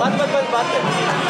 बात बात बात बात